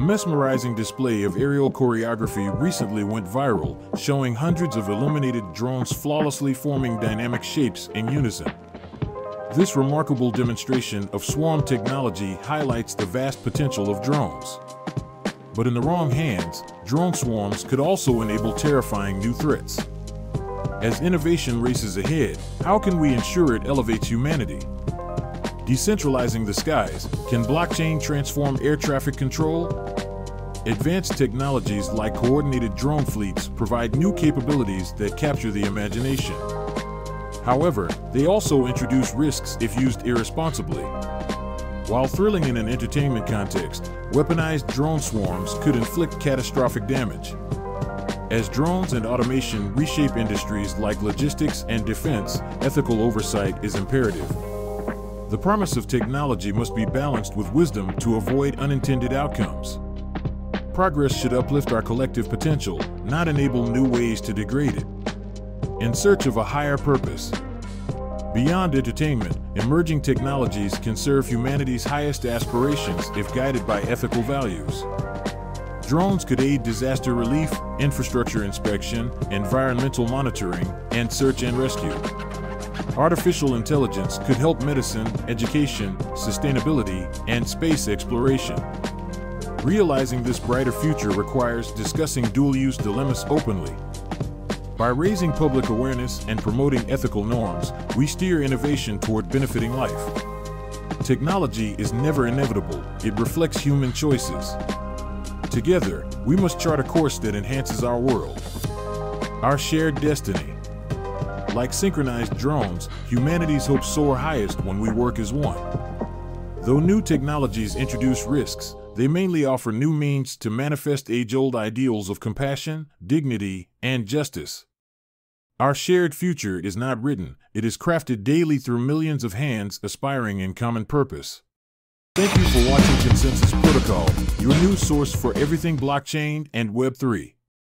A mesmerizing display of aerial choreography recently went viral, showing hundreds of illuminated drones flawlessly forming dynamic shapes in unison. This remarkable demonstration of swarm technology highlights the vast potential of drones. But in the wrong hands, drone swarms could also enable terrifying new threats. As innovation races ahead, how can we ensure it elevates humanity? Decentralizing the skies, can blockchain transform air traffic control? Advanced technologies like coordinated drone fleets provide new capabilities that capture the imagination. However, they also introduce risks if used irresponsibly. While thrilling in an entertainment context, weaponized drone swarms could inflict catastrophic damage. As drones and automation reshape industries like logistics and defense, ethical oversight is imperative. The promise of technology must be balanced with wisdom to avoid unintended outcomes. Progress should uplift our collective potential, not enable new ways to degrade it. In search of a higher purpose. Beyond entertainment, emerging technologies can serve humanity's highest aspirations if guided by ethical values. Drones could aid disaster relief, infrastructure inspection, environmental monitoring, and search and rescue. Artificial intelligence could help medicine, education, sustainability, and space exploration. Realizing this brighter future requires discussing dual-use dilemmas openly. By raising public awareness and promoting ethical norms, we steer innovation toward benefiting life. Technology is never inevitable, it reflects human choices. Together, we must chart a course that enhances our world. Our shared destiny. Like synchronized drones, humanity's hopes soar highest when we work as one. Though new technologies introduce risks, they mainly offer new means to manifest age old ideals of compassion, dignity, and justice. Our shared future is not written, it is crafted daily through millions of hands aspiring in common purpose. Thank you for watching Consensus Protocol, your news source for everything blockchain and Web3.